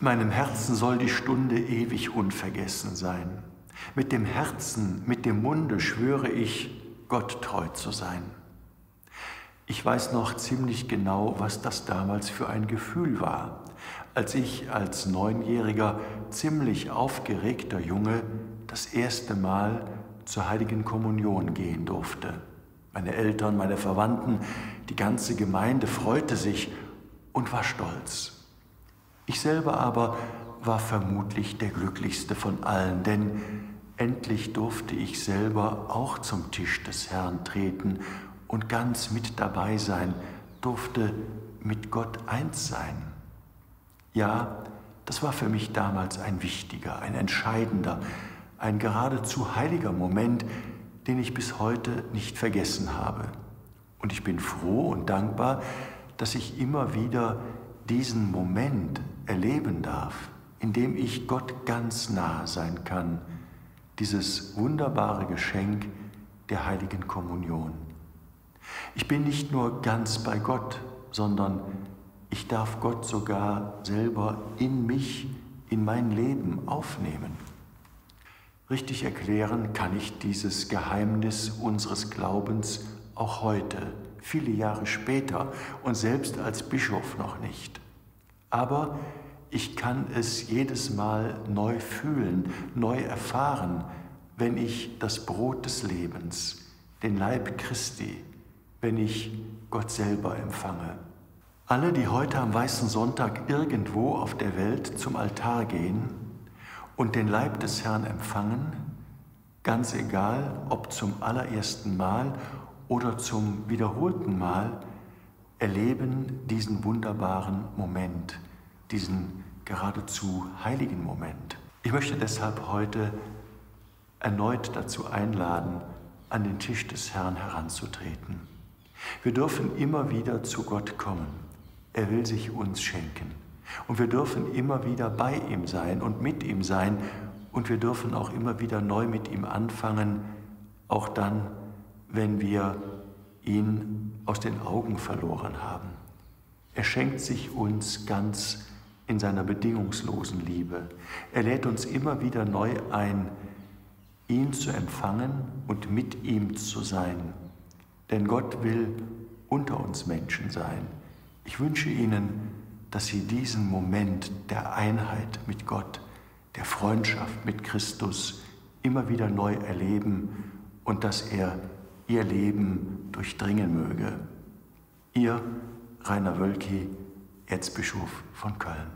Meinem Herzen soll die Stunde ewig unvergessen sein. Mit dem Herzen, mit dem Munde schwöre ich, Gott treu zu sein. Ich weiß noch ziemlich genau, was das damals für ein Gefühl war, als ich als neunjähriger, ziemlich aufgeregter Junge das erste Mal zur heiligen Kommunion gehen durfte. Meine Eltern, meine Verwandten, die ganze Gemeinde freute sich und war stolz. Ich selber aber war vermutlich der glücklichste von allen, denn endlich durfte ich selber auch zum Tisch des Herrn treten und ganz mit dabei sein, durfte mit Gott eins sein. Ja, das war für mich damals ein wichtiger, ein entscheidender, ein geradezu heiliger Moment, den ich bis heute nicht vergessen habe. Und ich bin froh und dankbar, dass ich immer wieder diesen Moment erleben darf, in dem ich Gott ganz nah sein kann, dieses wunderbare Geschenk der heiligen Kommunion. Ich bin nicht nur ganz bei Gott, sondern ich darf Gott sogar selber in mich, in mein Leben aufnehmen. Richtig erklären kann ich dieses Geheimnis unseres Glaubens auch heute, viele Jahre später und selbst als Bischof noch nicht. Aber ich kann es jedes Mal neu fühlen, neu erfahren, wenn ich das Brot des Lebens, den Leib Christi, wenn ich Gott selber empfange. Alle, die heute am Weißen Sonntag irgendwo auf der Welt zum Altar gehen und den Leib des Herrn empfangen, ganz egal, ob zum allerersten Mal oder zum wiederholten Mal, erleben diesen wunderbaren Moment, diesen geradezu heiligen Moment. Ich möchte deshalb heute erneut dazu einladen, an den Tisch des Herrn heranzutreten. Wir dürfen immer wieder zu Gott kommen. Er will sich uns schenken. Und wir dürfen immer wieder bei ihm sein und mit ihm sein. Und wir dürfen auch immer wieder neu mit ihm anfangen, auch dann, wenn wir ihn aus den Augen verloren haben. Er schenkt sich uns ganz in seiner bedingungslosen Liebe. Er lädt uns immer wieder neu ein, ihn zu empfangen und mit ihm zu sein. Denn Gott will unter uns Menschen sein. Ich wünsche Ihnen, dass Sie diesen Moment der Einheit mit Gott, der Freundschaft mit Christus immer wieder neu erleben und dass er Ihr Leben durchdringen möge. Ihr Rainer Wölki, Erzbischof von Köln.